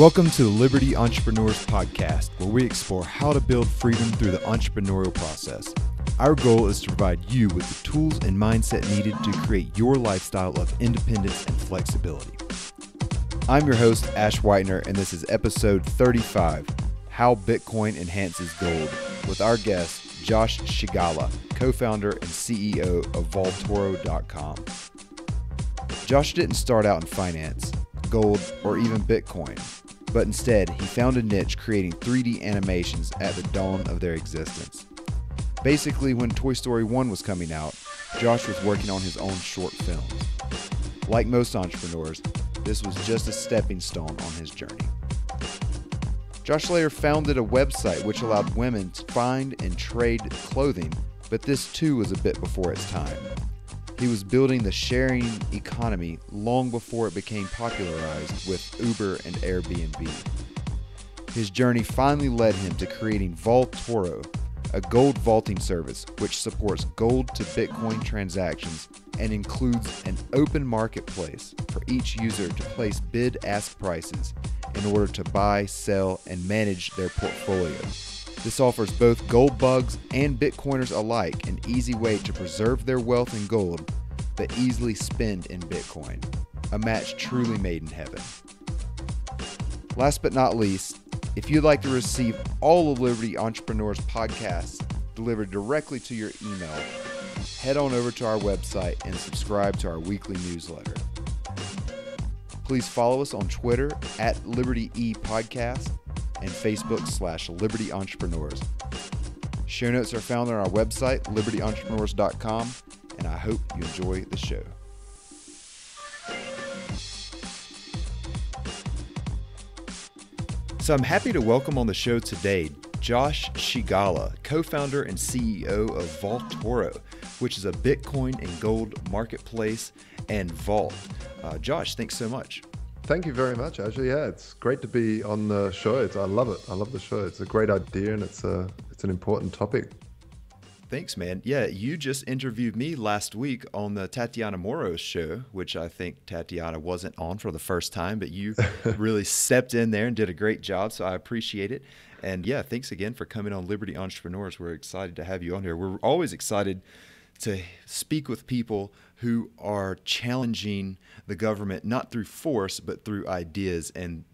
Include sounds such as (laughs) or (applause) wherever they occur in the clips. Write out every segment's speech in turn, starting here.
Welcome to the Liberty Entrepreneurs Podcast, where we explore how to build freedom through the entrepreneurial process. Our goal is to provide you with the tools and mindset needed to create your lifestyle of independence and flexibility. I'm your host, Ash Whitener, and this is episode 35 How Bitcoin Enhances Gold, with our guest, Josh Scigala, co founder and CEO of Vaultoro.com. Josh didn't start out in finance, gold, or even Bitcoin, but instead he found a niche creating 3D animations at the dawn of their existence. Basically, when Toy Story 1 was coming out, Josh was working on his own short films. Like most entrepreneurs, this was just a stepping stone on his journey. Josh later founded a website which allowed women to find and trade clothing, but this too was a bit before its time. He was building the sharing economy long before it became popularized with Uber and Airbnb. His journey finally led him to creating Vault Toro, a gold vaulting service which supports gold to Bitcoin transactions and includes an open marketplace for each user to place bid ask prices in order to buy, sell, and manage their portfolio. This offers both gold bugs and Bitcoiners alike an easy way to preserve their wealth in gold, but easily spend in Bitcoin. A match truly made in heaven. Last but not least, if you'd like to receive all of Liberty Entrepreneurs podcasts delivered directly to your email, head on over to our website and subscribe to our weekly newsletter. Please follow us on Twitter at Liberty E Podcast and Facebook slash Liberty Entrepreneurs. Show notes are found on our website, libertyentrepreneurs.com, and I hope you enjoy the show. So I'm happy to welcome on the show today Josh Scigala, co founder and CEO of Vaultoro, which is a Bitcoin and gold marketplace and vault. Uh, Josh, thanks so much. Thank you very much, Actually, Yeah, it's great to be on the show. It's, I love it. I love the show. It's a great idea and it's a it's an important topic. Thanks, man. Yeah, you just interviewed me last week on the Tatiana Moroz show, which I think Tatiana wasn't on for the first time, but you (laughs) really stepped in there and did a great job. So I appreciate it. And yeah, thanks again for coming on Liberty Entrepreneurs. We're excited to have you on here. We're always excited to speak with people who are challenging the government not through force but through ideas and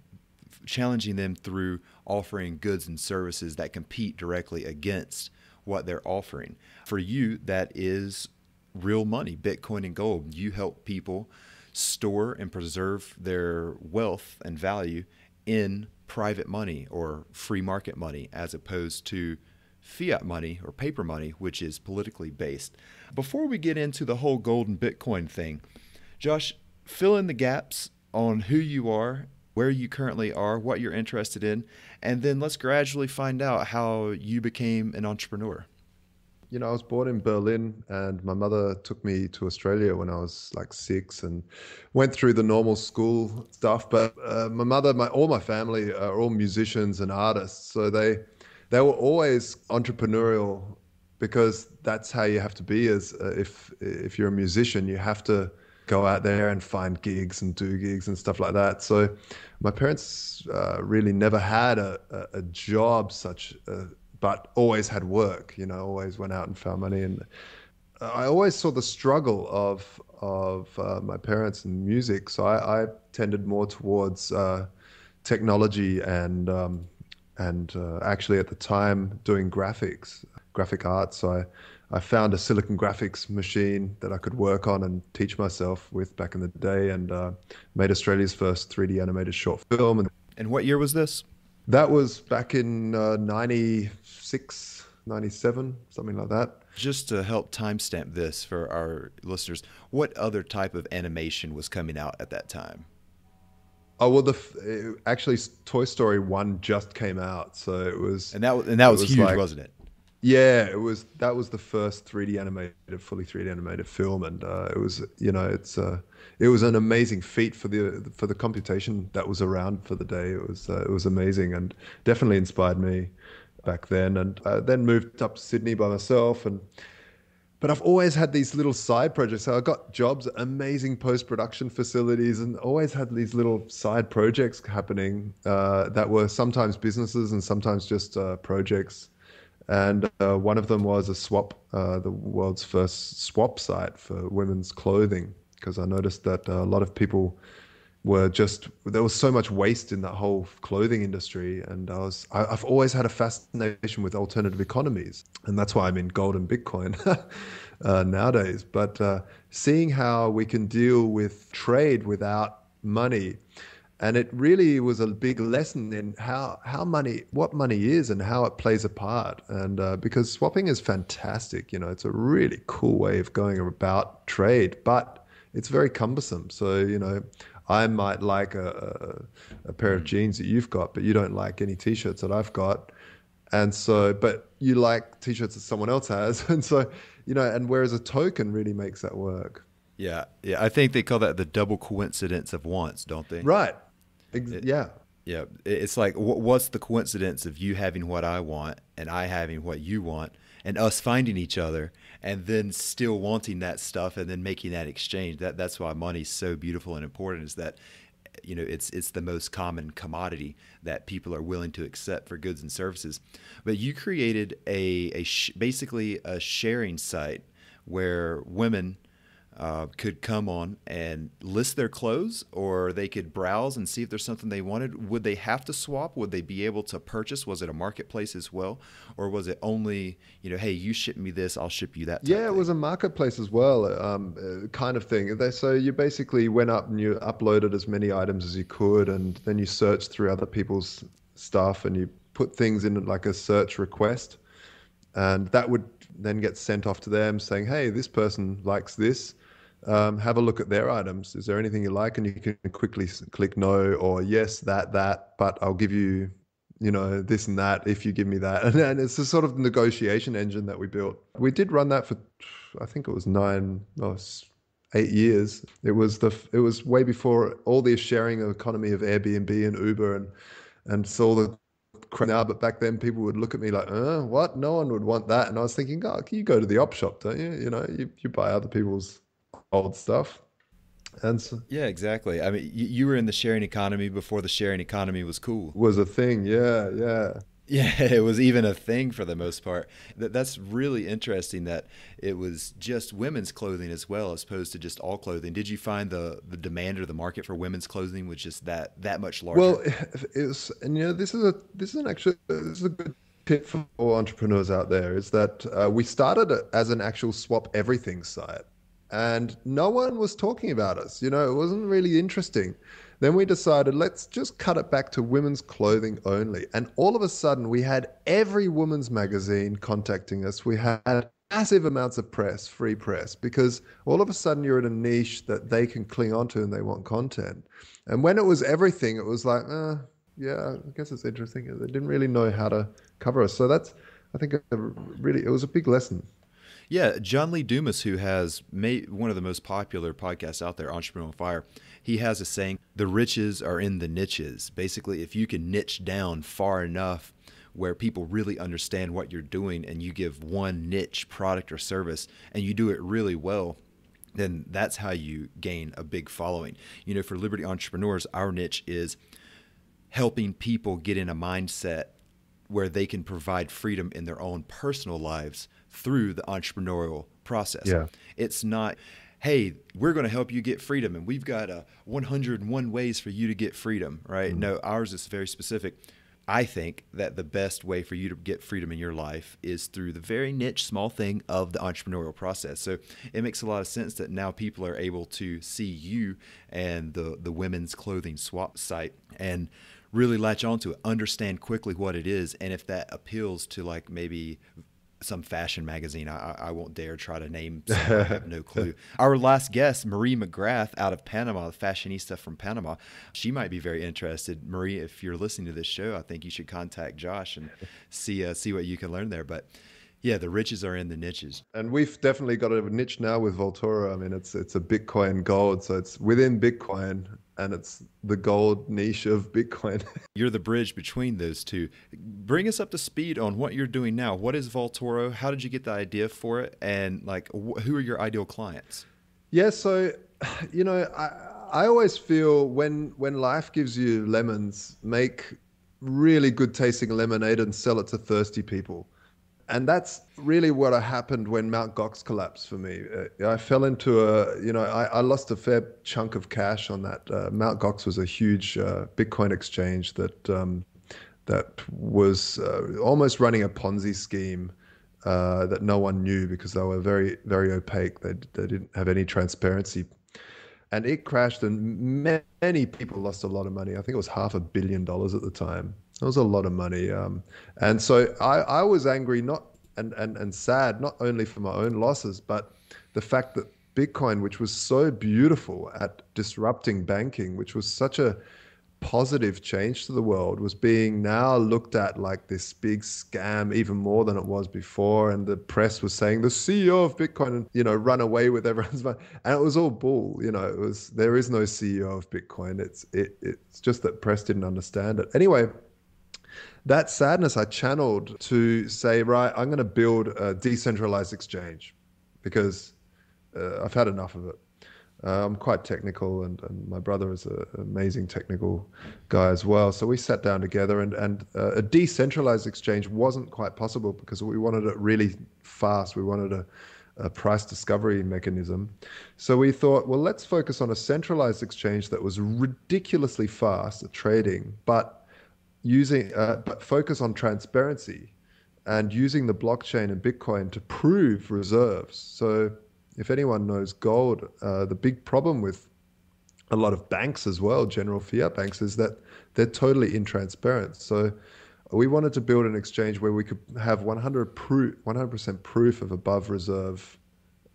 challenging them through offering goods and services that compete directly against what they're offering. For you, that is real money, Bitcoin and gold. You help people store and preserve their wealth and value in private money or free market money as opposed to fiat money or paper money, which is politically based. Before we get into the whole gold and Bitcoin thing, Josh, fill in the gaps on who you are, where you currently are, what you're interested in, and then let's gradually find out how you became an entrepreneur. You know, I was born in Berlin, and my mother took me to Australia when I was like six, and went through the normal school stuff. But uh, my mother, my all my family are all musicians and artists, so they they were always entrepreneurial because that's how you have to be as uh, if if you're a musician you have to go out there and find gigs and do gigs and stuff like that. So my parents uh, really never had a, a, a job such uh, but always had work you know always went out and found money. And I always saw the struggle of of uh, my parents and music. So I, I tended more towards uh, technology and um, and uh, actually at the time doing graphics, graphic art. So I, I found a Silicon Graphics machine that I could work on and teach myself with back in the day, and uh, made Australia's first 3D animated short film. And, and what year was this? That was back in uh, 96, 97, something like that. Just to help timestamp this for our listeners, what other type of animation was coming out at that time? Oh well, the actually Toy Story one just came out, so it was and that and that was, was, huge, like, wasn't it? Yeah, it was. That was the first 3D animated, fully 3D animated film, and uh, it was you know it's uh, it was an amazing feat for the for the computation that was around for the day. It was uh, it was amazing and definitely inspired me back then. And uh, then moved up to Sydney by myself and but I've always had these little side projects. So I got jobs, amazing post production facilities, and always had these little side projects happening uh, that were sometimes businesses and sometimes just uh, projects. And uh, one of them was a swap, uh, the world's first swap site for women's clothing, because I noticed that a lot of people were just there was so much waste in that whole clothing industry. And i was I, have always had a fascination with alternative economies. And that's why i'm in gold and bitcoin (laughs) uh, nowadays. But uh, seeing how we can deal with trade without money and it really was a big lesson in how how money what money is and how it plays a part. And uh, because swapping is fantastic you know it's a really cool way of going about trade but it's very cumbersome. So you know I might like a, a, a pair of mm. jeans that you've got, but you don't like any t-shirts that I've got. And so, but you like t-shirts that someone else has. (laughs) And so, you know, and whereas a token really makes that work. Yeah. Yeah. I think they call that the double coincidence of wants, don't they? Right. Ex- it, yeah. Yeah. It's like, what's the coincidence of you having what I want and I having what you want and us finding each other and then still wanting that stuff and then making that exchange. That that's why money's so beautiful and important is that you know it's it's the most common commodity that people are willing to accept for goods and services. But you created a, a sh- basically a sharing site where women uh, could come on and list their clothes, or they could browse and see if there's something they wanted. Would they have to swap? Would they be able to purchase? Was it a marketplace as well, or was it only you know, hey, you ship me this, I'll ship you that? Yeah, it was a marketplace as well, um, uh, kind of thing. So you basically went up and you uploaded as many items as you could, and then you searched through other people's stuff and you put things in like a search request, and that would then get sent off to them saying, hey, this person likes this um, have a look at their items. Is there anything you like? And you can quickly click no or yes, that, that, but I'll give you, you know, this and that if you give me that. (laughs) And, and it's a sort of negotiation engine that we built. We did run that for, I think it was nine, oh, eight years. It was the, it was way before all the sharing economy of Airbnb and Uber and, and so the now, but back then people would look at me like, uh, what? No one would want that. And I was thinking, oh, you go to the op shop, don't you? You know, you, you buy other people's old stuff. And so, yeah, exactly. I mean, you, you were in the sharing economy before the sharing economy was cool. Was a thing. Yeah, yeah. Yeah, (laughs) it was even a thing for the most part. That that's really interesting that it was just women's clothing as well, as opposed to just all clothing. Did you find the the demand or the market for women's clothing was just that that much larger? Well, (laughs) and you know this is a this is an actually this is a good tip for entrepreneurs out there is that uh, we started as an actual swap everything site and no one was talking about us. You know, it wasn't really interesting. Then we decided, let's just cut it back to women's clothing only. And all of a sudden, we had every woman's magazine contacting us. We had massive amounts of press, free press, because all of a sudden you're in a niche that they can cling onto and they want content. And when it was everything, it was like, uh, yeah, I guess it's interesting. They didn't really know how to cover us. So that's, I think, really, it was a big lesson. Yeah, John Lee Dumas, who has made one of the most popular podcasts out there, Entrepreneur on Fire, he has a saying: "The riches are in the niches." Basically, if you can niche down far enough where people really understand what you're doing, and you give one niche product or service, and you do it really well, then that's how you gain a big following. You know, for Liberty Entrepreneurs, our niche is helping people get in a mindset where they can provide freedom in their own personal lives through the entrepreneurial process. Yeah. It's not, hey, we're going to help you get freedom and we've got a 101 ways for you to get freedom, right? Mm-hmm. No, ours is very specific. I think that the best way for you to get freedom in your life is through the very niche, small thing of the entrepreneurial process. So it makes a lot of sense that now people are able to see you and the the women's clothing swap site and really latch onto it, understand quickly what it is, and if that appeals to like maybe some fashion magazine. I, I won't dare try to name. (laughs) I have no clue. Our last guest, Marie McGrath, out of Panama, the fashionista from Panama. She might be very interested. Marie, if you're listening to this show, I think you should contact Josh and (laughs) see uh, see what you can learn there. But Yeah, the riches are in the niches. And we've definitely got a niche now with Vaultoro. I mean, it's it's a Bitcoin gold, so it's within Bitcoin and it's the gold niche of Bitcoin. (laughs) you're the bridge between those two. Bring us up to speed on what you're doing now. What is Vaultoro? How did you get the idea for it? And like, wh- who are your ideal clients? Yeah, so you know, I I always feel when when life gives you lemons, make really good tasting lemonade and sell it to thirsty people and that's really what happened when Mount Gox collapsed for me. Uh, I fell into a, you know, I, I, lost a fair chunk of cash on that. Uh, Mount Gox was a huge uh, Bitcoin exchange that um, that was uh, almost running a Ponzi scheme uh, that no one knew because they were very very opaque. They they didn't have any transparency, and it crashed, and many people lost a lot of money. I think it was half a billion dollars at the time. It was a lot of money. Um, and so I, I was angry, not and, and, and sad, not only for my own losses, but the fact that Bitcoin, which was so beautiful at disrupting banking, which was such a positive change to the world was being now looked at like this big scam even more than it was before and the press was saying the ceo of bitcoin and you know run away with everyone's money and it was all bull you know it was there is no ceo of bitcoin it's it, it's just that press didn't understand it anyway that sadness I channeled to say, right, I'm going to build a decentralized exchange because uh, I've had enough of it. Uh, I'm quite technical, and, and my brother is an amazing technical guy as well. So we sat down together, and, and uh, a decentralized exchange wasn't quite possible because we wanted it really fast. We wanted a, a price discovery mechanism. So we thought, well, let's focus on a centralized exchange that was ridiculously fast at trading, but using uh, but focus on transparency and using the blockchain and Bitcoin to prove reserves. So if anyone knows gold, uh, the big problem with a lot of banks as well, general fiat banks, is that they're totally intransparent. So we wanted to build an exchange where we could have 100 proof, 100% proof of above reserve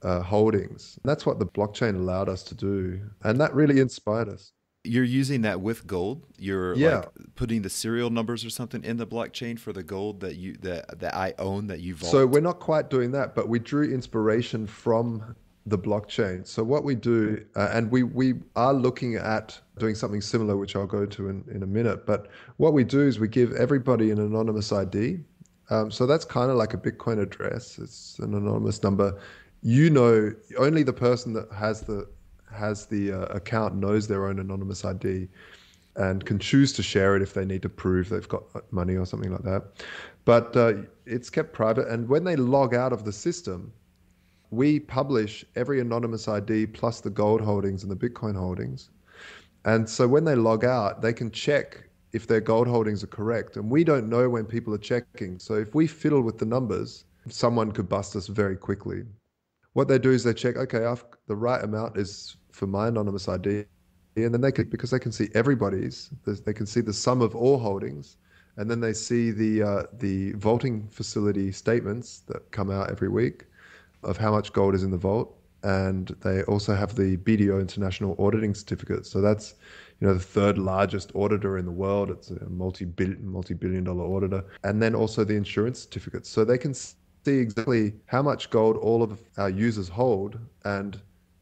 uh, holdings. And that's what the blockchain allowed us to do, and that really inspired us you're using that with gold? You're yeah. like putting the serial numbers or something in the blockchain for the gold that you that that i own that you vault? so we're not quite doing that but we drew inspiration from the blockchain. So what we do uh, and we we are looking at doing something similar which i'll go to in, in a minute but what we do is we give everybody an anonymous id um, so that's kind of like a bitcoin address. It's an anonymous number. You know only the person that has the has the uh, account knows their own anonymous ID and can choose to share it if they need to prove they've got money or something like that. But uh, it's kept private. And when they log out of the system, we publish every anonymous ID plus the gold holdings and the Bitcoin holdings. And so when they log out, they can check if their gold holdings are correct. And we don't know when people are checking. So if we fiddle with the numbers, someone could bust us very quickly. What they do is they check, okay, I've, the right amount is for my anonymous ID, and then they could because they can see everybody's, they can see the sum of all holdings, and then they see the uh, the vaulting facility statements that come out every week of how much gold is in the vault, and they also have the BDO International Auditing Certificate. So that's you know the third largest auditor in the world. It's a multi-billion multi-billion dollar auditor, and then also the insurance certificates. So they can see exactly how much gold all of our users hold and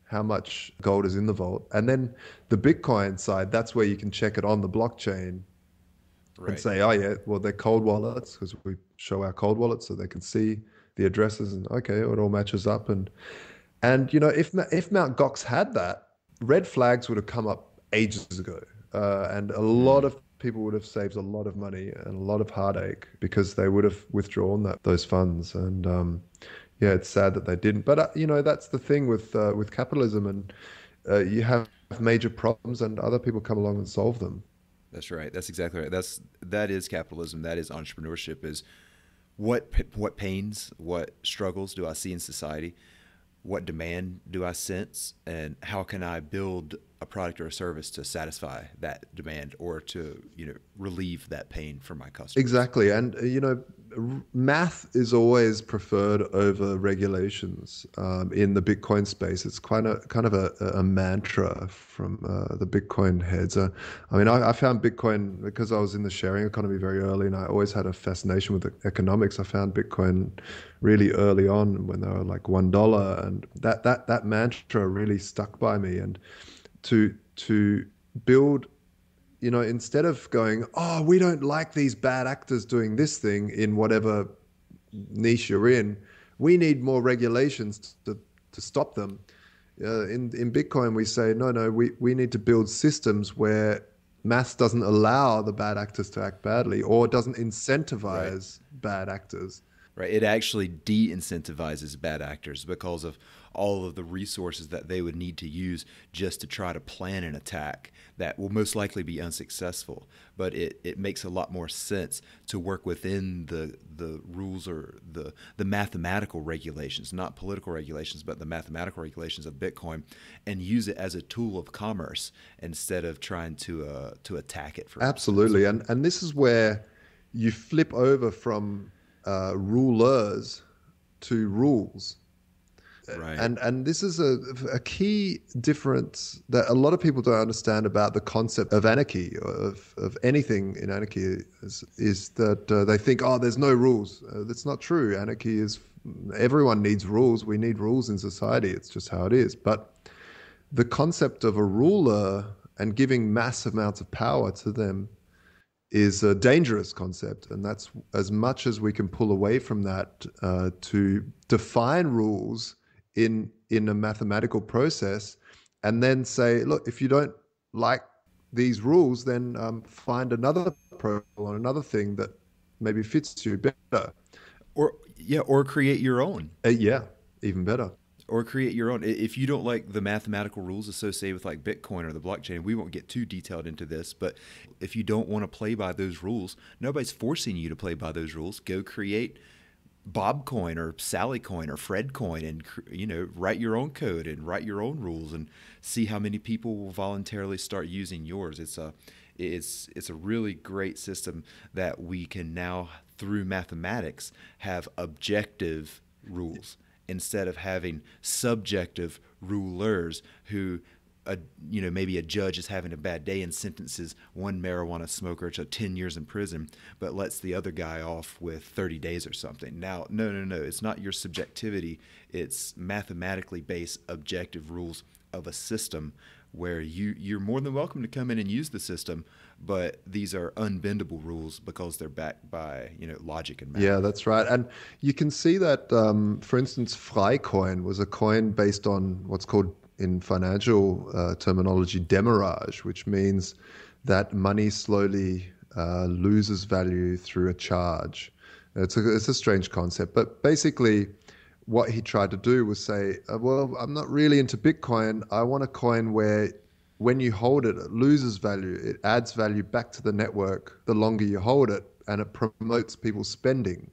how much gold is in the vault. And then the Bitcoin side, that's where you can check it on the blockchain right. and say, oh, yeah, well, they're cold wallets because we show our cold wallets so they can see the addresses and okay, it all matches up. And, and you know, if, if Mount Gox had that, red flags would have come up ages ago. Uh, and a lot of people would have saved a lot of money and a lot of heartache because they would have withdrawn that those funds. And um, yeah, it's sad that they didn't. But uh, you know, that's the thing with uh, with capitalism, and uh, you have major problems, and other people come along and solve them. That's right. That's exactly right. That's that is capitalism. That is entrepreneurship. Is what what pains, what struggles do I see in society? What demand do I sense, and how can I build a product or a service to satisfy that demand or to you know relieve that pain for my customers? Exactly, and uh, you know math is always preferred over regulations um, in the Bitcoin space. It's quite a kind of a, a mantra from uh, the Bitcoin heads. Uh, I mean, I, I, found Bitcoin because I was in the sharing economy very early, and I always had a fascination with economics. I found Bitcoin really early on when they were like one dollar, and that that that mantra really stuck by me. And to to build you know, instead of going, oh, we don't like these bad actors doing this thing in whatever niche you're in, we need more regulations to, to stop them. Uh, in, in Bitcoin, we say, no, no, we, we need to build systems where math doesn't allow the bad actors to act badly or doesn't incentivize right. bad actors. Right. It actually de incentivizes bad actors because of all of the resources that they would need to use just to try to plan an attack that will most likely be unsuccessful. But it, it makes a lot more sense to work within the the rules or the the mathematical regulations, not political regulations, but the mathematical regulations of Bitcoin, and use it as a tool of commerce instead of trying to uh, to attack it. For absolutely, and and this is where you flip over from uh, rulers to rules Right. And and this is a, a key difference that a lot of people don't understand about the concept of anarchy of of anything in anarchy is, is that uh, they think oh there's no rules. Uh, that's not true. Anarchy is everyone needs rules. We need rules in society. It's just how it is. But the concept of a ruler and giving massive amounts of power to them is a dangerous concept, and that's as much as we can pull away from that uh, to define rules in in a mathematical process, and then say, look, if you don't like these rules, then um, find another protocol or another thing that maybe fits you better. Or yeah, or create your own. Uh, yeah, even better. Or create your own. If you don't like the mathematical rules associated with like Bitcoin or the blockchain, we won't get too detailed into this, but if you don't want to play by those rules, nobody's forcing you to play by those rules. Go create Bob Coin or Sally Coin or Fred Coin and you know write your own code and write your own rules and see how many people will voluntarily start using yours. It's a it's it's a really great system that we can now through mathematics have objective rules instead of having subjective rulers who a you know maybe a judge is having a bad day and sentences one marijuana smoker to 10 years in prison but lets the other guy off with 30 days or something now no no no it's not your subjectivity it's mathematically based objective rules of a system where you you're more than welcome to come in and use the system but these are unbendable rules because they're backed by you know logic and math. Yeah, that's right. And you can see that, um, for instance, Freicoin was a coin based on what's called in financial uh, terminology, demurrage, which means that money slowly uh, loses value through a charge. It's a, it's a strange concept, but basically, what he tried to do was say, uh, well, I'm not really into Bitcoin. I want a coin where when you hold it, it loses value. It adds value back to the network the longer you hold it, and it promotes people spending.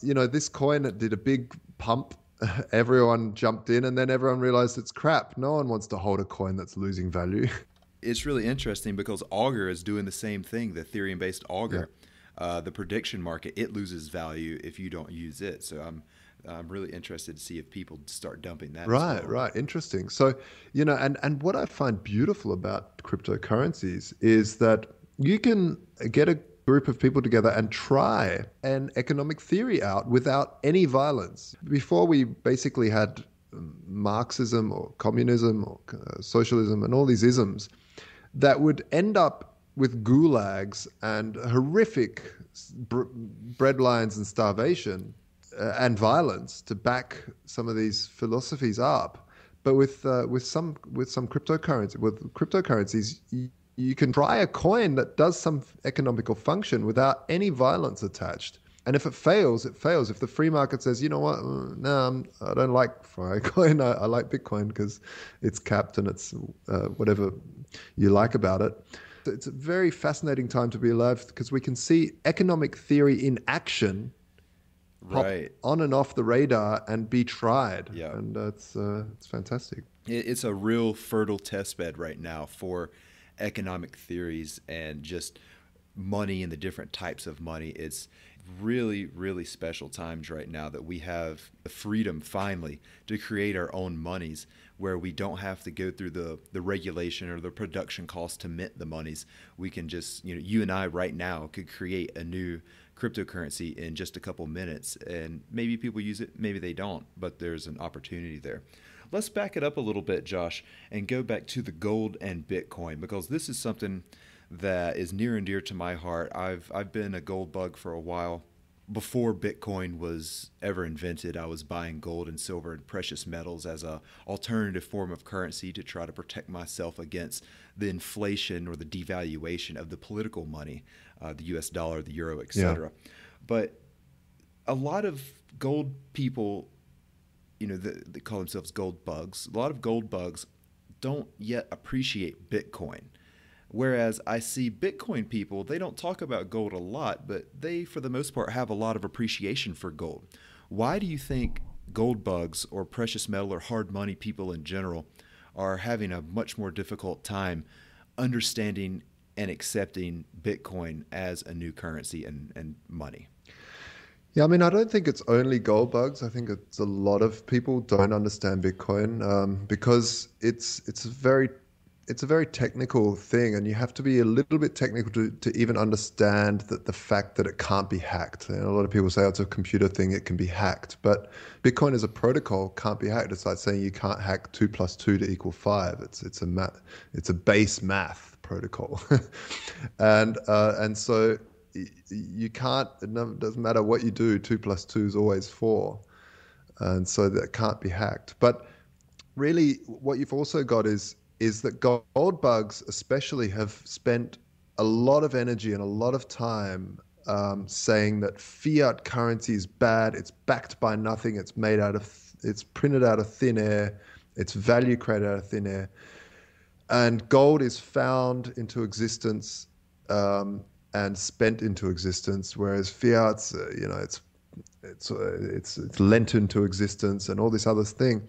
You know, this coin did a big pump (laughs) everyone jumped in and then everyone realized it's crap. No one wants to hold a coin that's losing value. (laughs) It's really interesting because Augur is doing the same thing, the Ethereum based Augur. Yeah. Uh, the prediction market, it loses value if you don't use it. So I'm I'm really interested to see if people start dumping that. Right, well. right. Interesting. So, you know, and, and what I find beautiful about cryptocurrencies is that you can get a group of people together and try an economic theory out without any violence. Before we basically had Marxism or communism or uh, socialism and all these isms that would end up with gulags and horrific br- breadlines and starvation uh, and violence to back some of these philosophies up. But with uh, with some with some cryptocurrency with cryptocurrencies, you can try a coin that does some economical function without any violence attached. And if it fails, it fails. If the free market says, you know what, uh, no, I'm, I do not like Filecoin, (laughs) I, I like Bitcoin because it's capped and it's uh, whatever you like about it. It's a very fascinating time to be alive because we can see economic theory in action right. on and off the radar and be tried. Yeah. And that's uh, it's fantastic. It's a real fertile test bed right now for economic theories and just money and the different types of money. It's really, really special times right now that we have the freedom finally to create our own monies where we don't have to go through the, the regulation or the production cost to mint the monies. We can just, you know, you and I right now could create a new cryptocurrency in just a couple minutes. And maybe people use it, maybe they don't, but there's an opportunity there. Let's back it up a little bit, Josh, and go back to the gold and Bitcoin because this is something that is near and dear to my heart. I've I've been a gold bug for a while. Before Bitcoin was ever invented, I was buying gold and silver and precious metals as a alternative form of currency to try to protect myself against the inflation or the devaluation of the political money, uh, the U.S. dollar, the euro, etc. Yeah. But a lot of gold people, you know, they call themselves gold bugs. A lot of gold bugs don't yet appreciate Bitcoin. Whereas I see Bitcoin people, they don't talk about gold a lot, but they, for the most part, have a lot of appreciation for gold. Why do you think gold bugs or precious metal or hard money people in general are having a much more difficult time understanding and accepting Bitcoin as a new currency and, and money? Yeah, I mean, I don't think it's only gold bugs. I think it's a lot of people don't understand Bitcoin um, because it's it's very it's a very technical thing, and you have to be a little bit technical to, to even understand that the fact that it can't be hacked. And a lot of people say oh, it's a computer thing; it can be hacked. But Bitcoin as a protocol can't be hacked. It's like saying you can't hack two plus two to equal five. It's it's a math, it's a base math protocol, (laughs) and uh, and so you can't. It doesn't matter what you do. Two plus two is always four, and so that can't be hacked. But really, what you've also got is is that gold bugs, especially, have spent a lot of energy and a lot of time um, saying that fiat currency is bad. It's backed by nothing. It's made out of. It's printed out of thin air. It's value created out of thin air. And gold is found into existence um, and spent into existence, whereas fiat's, uh, you know, it's it's uh, it's it's lent into existence and all this other thing.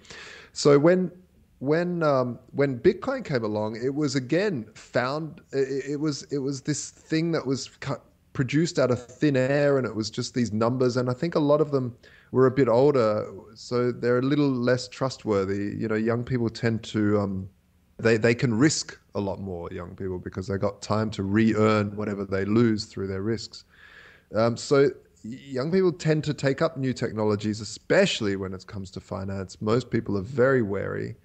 So when when um, when Bitcoin came along, it was again found. It, it was it was this thing that was cut, produced out of thin air, and it was just these numbers. And I think a lot of them were a bit older, so they're a little less trustworthy. You know, young people tend to um, they they can risk a lot more. Young people because they got time to re-earn whatever they lose through their risks. Um, so young people tend to take up new technologies, especially when it comes to finance. Most people are very wary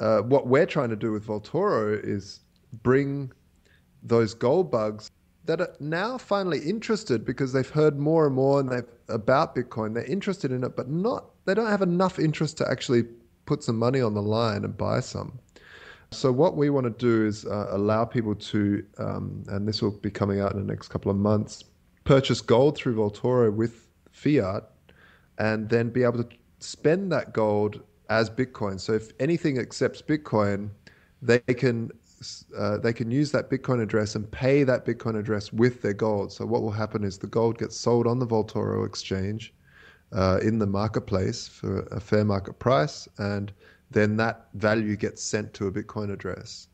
uh, what we're trying to do with Vaultoro is bring those gold bugs that are now finally interested because they've heard more and more and they've about Bitcoin. They're interested in it, but not they don't have enough interest to actually put some money on the line and buy some. So what we want to do is uh, allow people to, um, and this will be coming out in the next couple of months, purchase gold through Vaultoro with fiat, and then be able to spend that gold as Bitcoin. So if anything accepts Bitcoin, they can uh, they can use that Bitcoin address and pay that Bitcoin address with their gold. So what will happen is the gold gets sold on the Vaultoro exchange uh, in the marketplace for a fair market price, and then that value gets sent to a Bitcoin address,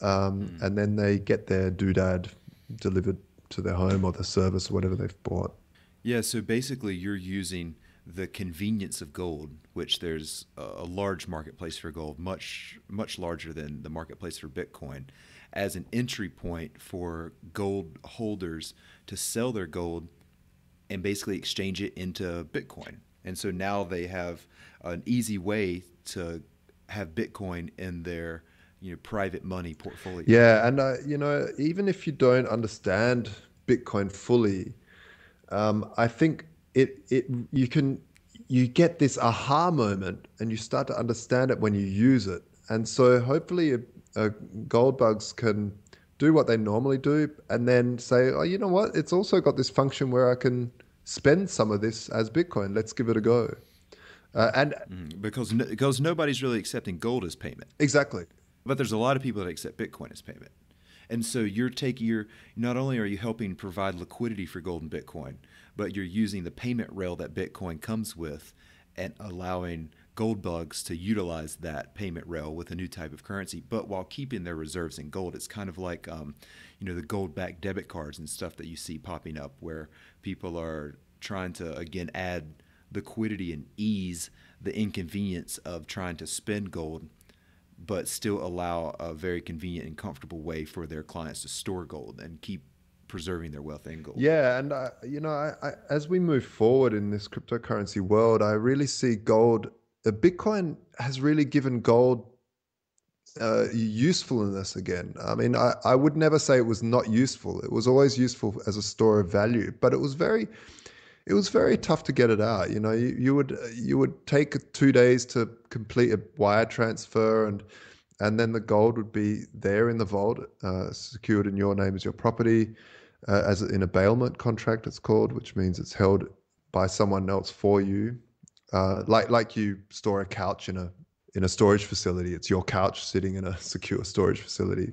um, mm. and then they get their doodad delivered to their home or the service or whatever they've bought. Yeah. So basically, you're using the convenience of gold, which there's a large marketplace for gold, much much larger than the marketplace for Bitcoin, as an entry point for gold holders to sell their gold and basically exchange it into Bitcoin. And so now they have an easy way to have Bitcoin in their you know private money portfolio. Yeah, and uh, you know even if you don't understand Bitcoin fully, um, I think it it you can you get this aha moment and you start to understand it when you use it. And so hopefully, a, a gold bugs can do what they normally do and then say, oh, you know what? It's also got this function where I can spend some of this as Bitcoin. Let's give it a go. Uh, and mm, because no, because nobody's really accepting gold as payment. Exactly. But there's a lot of people that accept Bitcoin as payment. And so you're taking your not only are you helping provide liquidity for gold and Bitcoin, but you're using the payment rail that Bitcoin comes with and allowing gold bugs to utilize that payment rail with a new type of currency, but while keeping their reserves in gold. It's kind of like, um, you know, the gold backed debit cards and stuff that you see popping up where people are trying to, again, add liquidity and ease the inconvenience of trying to spend gold, but still allow a very convenient and comfortable way for their clients to store gold and keep preserving their wealth in gold. Yeah, and uh, you know, I, I, as we move forward in this cryptocurrency world, I really see gold. Bitcoin has really given gold uh, usefulness again. I mean, I, I would never say it was not useful. It was always useful as a store of value, but it was very it was very tough to get it out. You know, you, you would you would take two days to complete a wire transfer, and and then the gold would be there in the vault, uh, secured in your name as your property, uh, as in a bailment contract. It's called, which means it's held by someone else for you, uh, like like you store a couch in a in a storage facility. It's your couch sitting in a secure storage facility.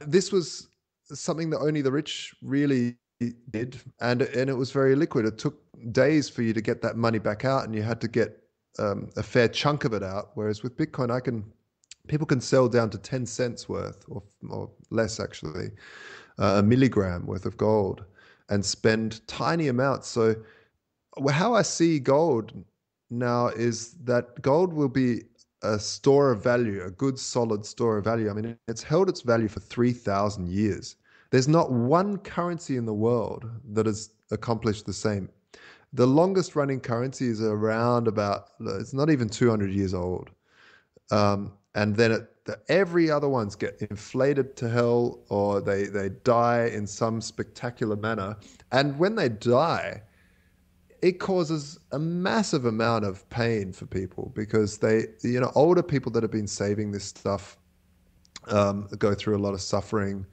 This was something that only the rich really did, and and it was very liquid. It took days for you to get that money back out, and you had to get um, a fair chunk of it out. Whereas with Bitcoin, I can people can sell down to ten cents worth, or or less actually, uh, a milligram worth of gold, and spend tiny amounts. So how I see gold now is that gold will be a store of value, a good solid store of value. I mean, it's held its value for 3,000 years. There's not one currency in the world that has accomplished the same. The longest running currency is around about, it's not even 200 years old. Um, and then it, the, every other ones get inflated to hell or they, they die in some spectacular manner. And when they die, it causes a massive amount of pain for people because they, you know, older people that have been saving this stuff um, go through a lot of suffering.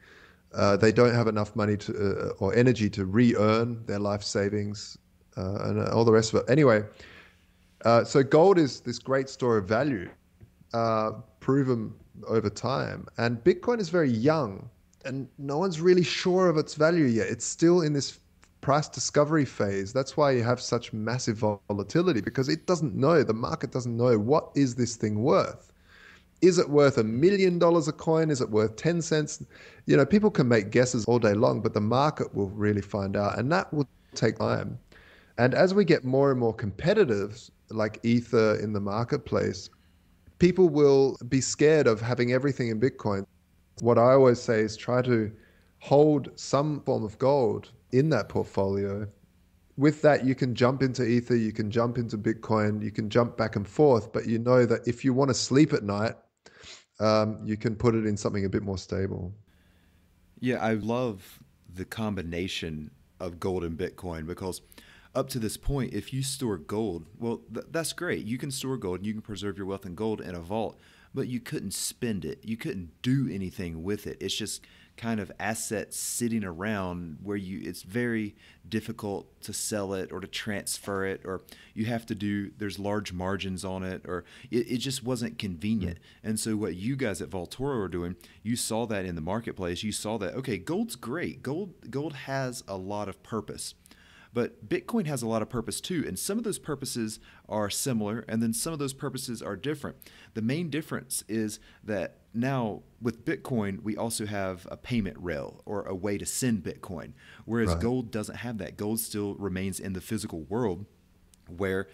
Uh, they don't have enough money to, uh, or energy to re-earn their life savings uh, and all the rest of it. Anyway, uh, so gold is this great store of value, uh, proven over time, and Bitcoin is very young, and no one's really sure of its value yet. It's still in this price discovery phase. That's why you have such massive volatility because it doesn't know. The market doesn't know what is this thing worth is it worth a million dollars a coin? Is it worth 10 cents? You know, people can make guesses all day long, but the market will really find out. And that will take time. And as we get more and more competitive, like Ether in the marketplace, people will be scared of having everything in Bitcoin. What I always say is try to hold some form of gold in that portfolio. With that, you can jump into Ether, you can jump into Bitcoin, you can jump back and forth, but you know that if you want to sleep at night, um, you can put it in something a bit more stable. Yeah, I love the combination of gold and Bitcoin because up to this point, if you store gold, well, th- that's great. You can store gold and you can preserve your wealth in gold in a vault, but you couldn't spend it. You couldn't do anything with it. It's just kind of assets sitting around where you it's very difficult to sell it or to transfer it or you have to do there's large margins on it or it, it just wasn't convenient mm-hmm. and so what you guys at Vaultoro are doing you saw that in the marketplace you saw that okay gold's great gold gold has a lot of purpose but Bitcoin has a lot of purpose too, and some of those purposes are similar, and then some of those purposes are different. The main difference is that now with Bitcoin, we also have a payment rail or a way to send Bitcoin, whereas right. gold doesn't have that. Gold still remains in the physical world where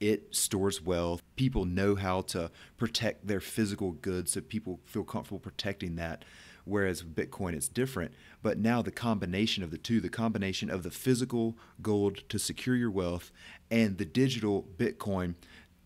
it stores wealth. People know how to protect their physical goods, so people feel comfortable protecting that whereas Bitcoin it's different. But now the combination of the two, the combination of the physical gold to secure your wealth and the digital Bitcoin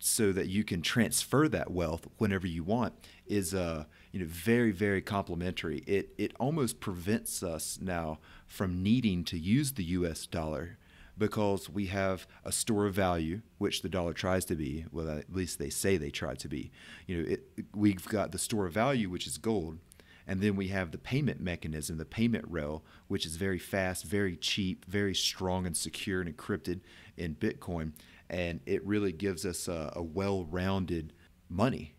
so that you can transfer that wealth whenever you want is uh you know very very complementary it it almost prevents us now from needing to use the US dollar because we have a store of value which the dollar tries to be. Well at least they say they try to be. You know it, we've got the store of value which is gold and then we have the payment mechanism, the payment rail, which is very fast, very cheap, very strong and secure and encrypted in Bitcoin. And it really gives us a, a well rounded money.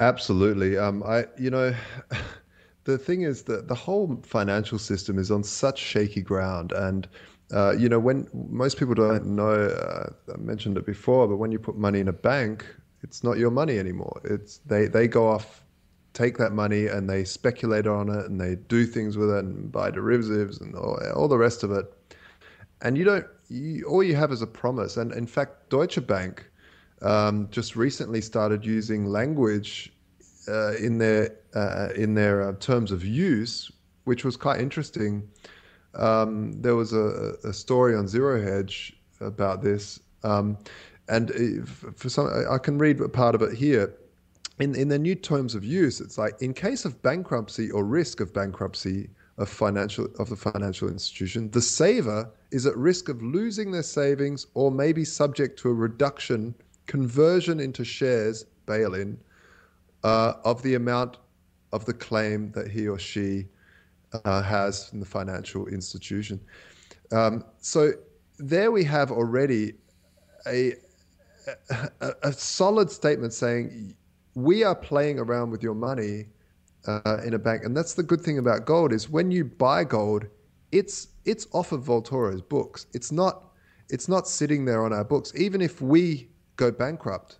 Absolutely. Um, I, you know, (laughs) the thing is that the whole financial system is on such shaky ground. And, uh, you know, when most people don't know, uh, I mentioned it before, but when you put money in a bank, it's not your money anymore. It's they they go off, take that money and they speculate on it and they do things with it and buy derivatives and all, all the rest of it. And you don't. You, all you have is a promise. And in fact, Deutsche Bank um, just recently started using language uh, in their uh, in their uh, terms of use, which was quite interesting. Um, there was a, a, story on Zero Hedge about this, um, and for some, I can read a part of it here. In in the new terms of use, it's like in case of bankruptcy or risk of bankruptcy of financial of the financial institution, the saver is at risk of losing their savings or may be subject to a reduction conversion into shares bail-in uh, of the amount of the claim that he or she uh, has from the financial institution. Um, so there we have already a, a, a, solid statement saying we are playing around with your money uh, in a bank, and that's the good thing about gold is when you buy gold, it's it's off of Vaultoro's books. It's not it's not sitting there on our books. Even if we go bankrupt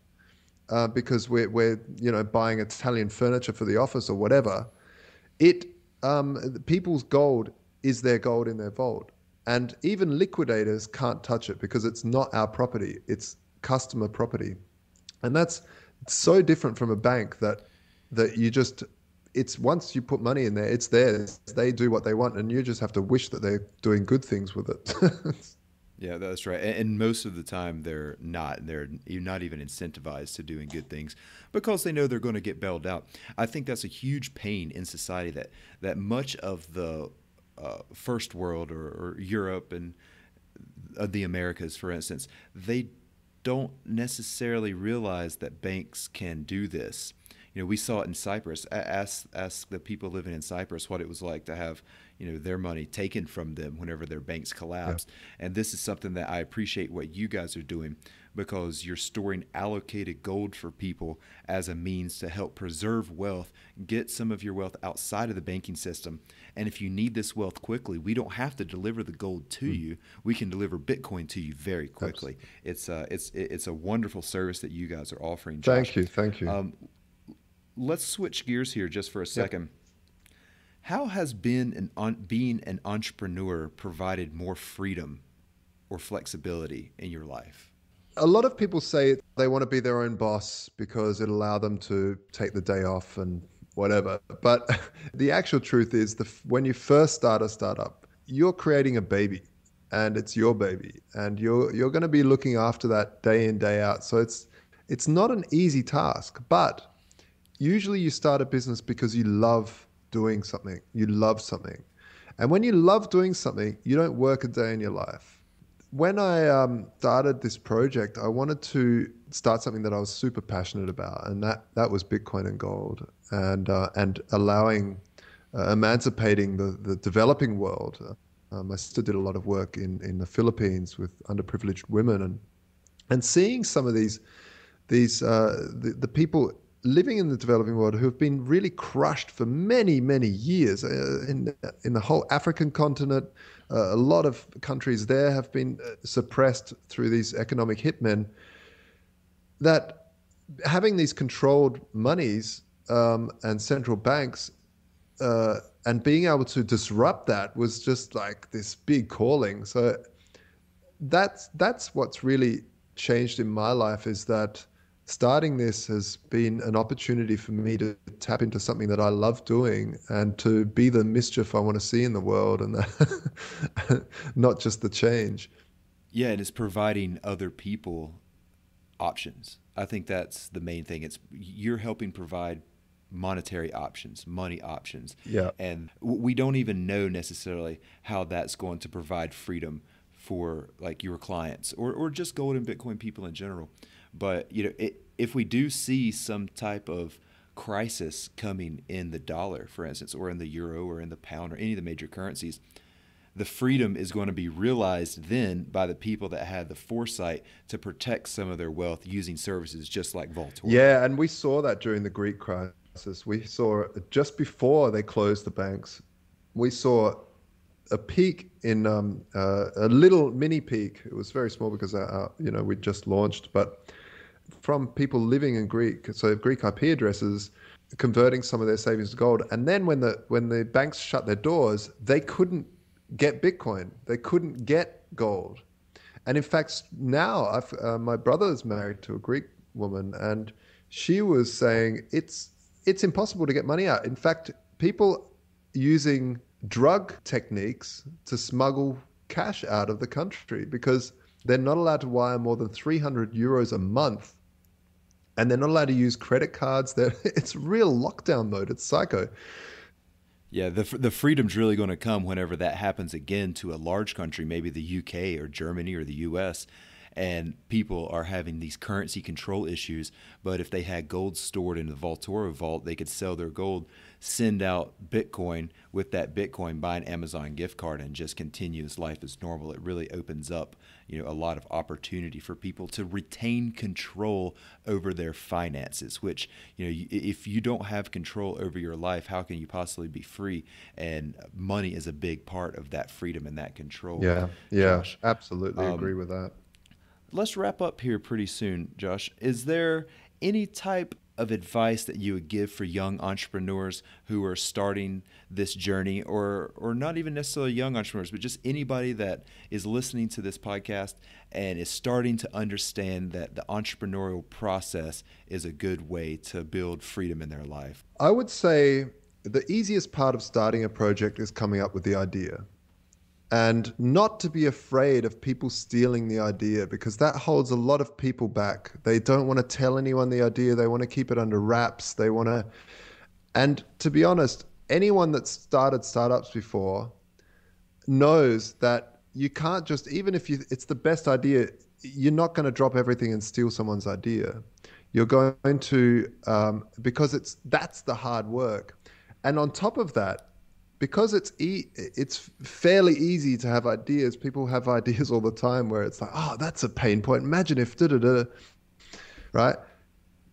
uh, because we're, we're you know buying Italian furniture for the office or whatever, it um, people's gold is their gold in their vault, and even liquidators can't touch it because it's not our property; it's customer property, and that's so different from a bank that that you just it's once you put money in there, it's theirs. They do what they want, and you just have to wish that they're doing good things with it. (laughs) Yeah, that's right. And most of the time, they're not. They're not even incentivized to doing good things because they know they're going to get bailed out. I think that's a huge pain in society that that much of the uh, first world or, or Europe and uh, the Americas, for instance, they don't necessarily realize that banks can do this. You know, we saw it in Cyprus. Ask ask the people living in Cyprus what it was like to have you know their money taken from them whenever their banks collapsed. Yeah. And this is something that I appreciate what you guys are doing because you're storing allocated gold for people as a means to help preserve wealth, get some of your wealth outside of the banking system. And if you need this wealth quickly, we don't have to deliver the gold to mm. you. We can deliver Bitcoin to you very quickly. Absolutely. It's uh, it's it's a wonderful service that you guys are offering. Josh. Thank you, thank you. Um, let's switch gears here just for a second. How has been an being an entrepreneur provided more freedom or flexibility in your life? A lot of people say they want to be their own boss because it allow them to take the day off and whatever. But (laughs) the actual truth is, the, when you first start a startup, you're creating a baby, and it's your baby, and you're you're going to be looking after that day in day out. So it's it's not an easy task, but usually you start a business because you love doing something, you love something. And when you love doing something, you don't work a day in your life. When I um, started this project, I wanted to start something that I was super passionate about, and that, that was Bitcoin and gold, and uh, and allowing, uh, emancipating the, the developing world. Um, I still did a lot of work in, in the Philippines with underprivileged women, and and seeing some of these these uh, the, the people living in the developing world who have been really crushed for many, many years. Uh, in, in the whole African continent, uh, a lot of countries there have been uh, suppressed through these economic hitmen. That having these controlled monies um, and central banks uh, and being able to disrupt that was just like this big calling. So that's that's what's really changed in my life is that starting this has been an opportunity for me to tap into something that I love doing and to be the mischief I want to see in the world and (laughs) not just the change. Yeah, and it's providing other people options. I think that's the main thing. It's you're helping provide monetary options, money options. Yeah. And we don't even know necessarily how that's going to provide freedom for like your clients or, or just gold and Bitcoin people in general. But you know, it, if we do see some type of crisis coming in the dollar, for instance, or in the euro or in the pound or any of the major currencies, the freedom is going to be realized then by the people that had the foresight to protect some of their wealth using services just like Vaultoro. Yeah, and we saw that during the Greek crisis. We saw just before they closed the banks, we saw a peak in um, uh, a little mini peak. It was very small because uh, uh you know we just launched, but from people living in Greek, so Greek IP addresses, converting some of their savings to gold. And then when the when the banks shut their doors, they couldn't get Bitcoin. They couldn't get gold. And in fact, now uh, my brother is married to a Greek woman, and she was saying it's it's impossible to get money out. In fact, people using drug techniques to smuggle cash out of the country because they're not allowed to wire more than 300 euros a month and they're not allowed to use credit cards. They're, (laughs) it's real lockdown mode. It's psycho. Yeah, the the freedom's really going to come whenever that happens again to a large country, maybe the UK or Germany or the US, and people are having these currency control issues. But if they had gold stored in the Vaultoro vault, they could sell their gold, send out Bitcoin with that Bitcoin, buy an Amazon gift card, and just continue his life as normal. It really opens up, you know, a lot of opportunity for people to retain control over their finances. Which, you know, if you don't have control over your life, how can you possibly be free? And money is a big part of that freedom and that control. Yeah, yeah, Josh. absolutely um, agree with that let's wrap up here pretty soon, Josh. Is there any type of advice that you would give for young entrepreneurs who are starting this journey or or not even necessarily young entrepreneurs but just anybody that is listening to this podcast and is starting to understand that the entrepreneurial process is a good way to build freedom in their life? I would say the easiest part of starting a project is coming up with the idea and not to be afraid of people stealing the idea because that holds a lot of people back. They don't want to tell anyone the idea, they want to keep it under wraps. They want to, and to be honest, anyone that's started startups before knows that you can't just, even if you, it's the best idea, you're not going to drop everything and steal someone's idea. You're going to, um, because it's that's the hard work. And on top of that, because it's e- it's fairly easy to have ideas. People have (laughs) ideas all the time where it's like, oh, that's a pain point. Imagine if da da da, right?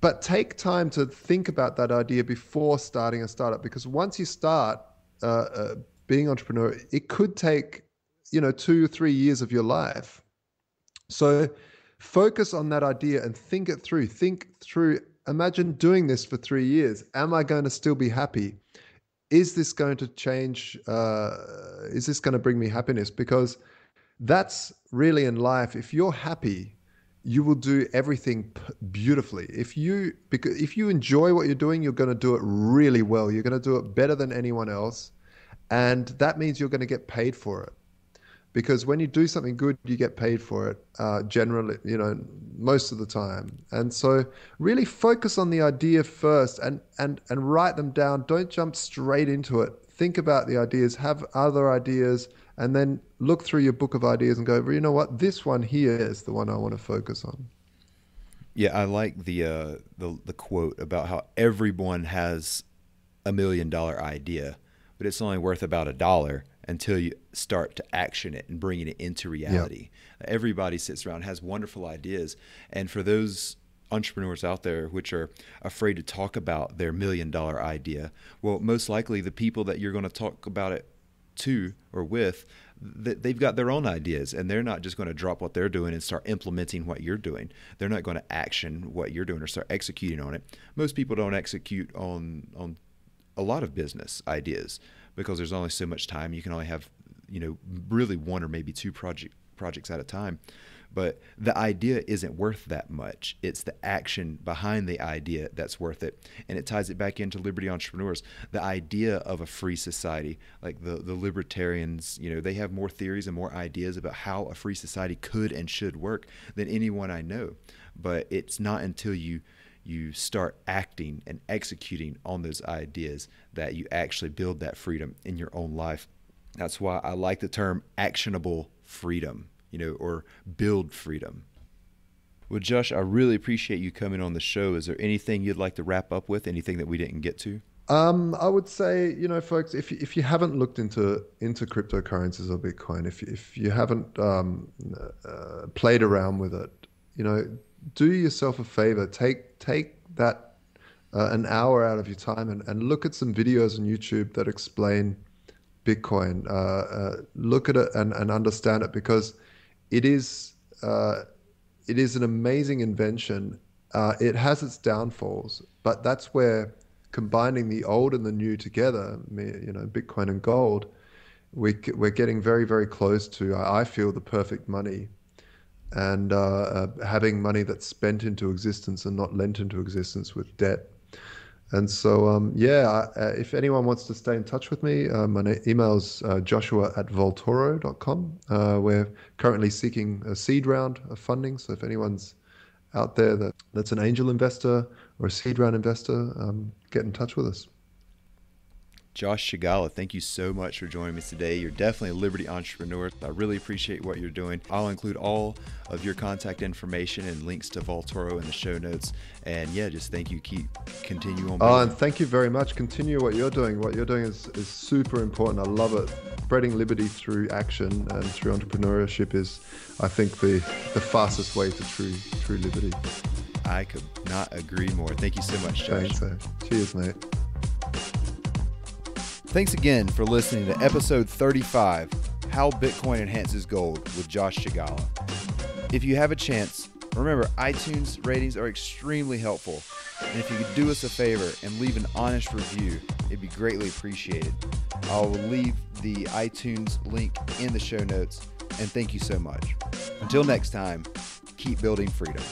But take time to think about that idea before starting a startup because once you start uh, uh, being entrepreneur, it could take you know two or three years of your life. So focus on that idea and think it through. Think through. Imagine doing this for three years. Am I going to still be happy? Is this going to change? Uh, is this going to bring me happiness? Because that's really in life. If you're happy, you will do everything beautifully. If you because if you enjoy what you're doing, you're going to do it really well. You're going to do it better than anyone else, and that means you're going to get paid for it because when you do something good, you get paid for it. Uh, generally, you know, most of the time. And so, really focus on the idea first, and and and write them down. Don't jump straight into it. Think about the ideas. Have other ideas, and then look through your book of ideas and go. Well, you know what? This one here is the one I want to focus on. Yeah, I like the uh, the the quote about how everyone has a million dollar idea, but it's only worth about a dollar until you start to action it and bringing it into reality. Yep. Everybody sits around has wonderful ideas, and for those entrepreneurs out there which are afraid to talk about their million dollar idea, well, most likely the people that you're going to talk about it to or with they've got their own ideas and they're not just going to drop what they're doing and start implementing what you're doing they're not going to action what you're doing or start executing on it most people don't execute on on a lot of business ideas because there's only so much time. You can only have, you know, really one or maybe two project projects at a time. But the idea isn't worth that much. It's the action behind the idea that's worth it. And it ties it back into liberty entrepreneurs. The idea of a free society, like the, the libertarians, you know, they have more theories and more ideas about how a free society could and should work than anyone I know. But it's not until you you start acting and executing on those ideas that you actually build that freedom in your own life. That's why I like the term actionable freedom, you know, or build freedom. Well, Josh, I really appreciate you coming on the show. Is there anything you'd like to wrap up with? Anything that we didn't get to? Um, I would say, you know, folks, if if you haven't looked into into cryptocurrencies or Bitcoin, if if you haven't um, uh, played around with it, you know, do yourself a favor. Take take that uh, an hour out of your time and, and look at some videos on YouTube that explain Bitcoin. Uh, uh, look at it and, and understand it because it is uh, it is an amazing invention uh, it has its downfalls, but that's where combining the old and the new together, you know, Bitcoin and gold, we, we're getting very, very close to, I feel, the perfect money. And uh, uh, having money that's spent into existence and not lent into existence with debt. And so, um, yeah, uh, if anyone wants to stay in touch with me, uh, my email is joshua at vaultoro.com. Uh, we're currently seeking a seed round of funding. So if anyone's out there that, that's an angel investor or a seed round investor, um, get in touch with us. Josh Scigala, thank you so much for joining me today. You're definitely a Liberty entrepreneur. I really appreciate what you're doing. I'll include all of your contact information and links to Vaultoro in the show notes. And yeah, just thank you. Keep continue on. Oh, and thank you very much. Continue what you're doing. What you're doing is, is super important. I love it. Spreading liberty through action and through entrepreneurship is, I think, the the fastest way to true true liberty. I could not agree more. Thank you so much, Josh. Thanks. Cheers, mate. Thanks again for listening to episode 35 How Bitcoin Enhances Gold with Josh Scigala. If you have a chance, remember iTunes ratings are extremely helpful. And if you could do us a favor and leave an honest review, it'd be greatly appreciated. I'll leave the iTunes link in the show notes. And thank you so much. Until next time, keep building freedom.